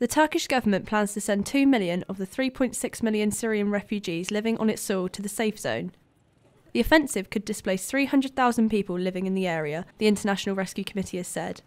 The Turkish government plans to send 2 million of the 3.6 million Syrian refugees living on its soil to the safe zone. The offensive could displace 300,000 people living in the area, the International Rescue Committee has said.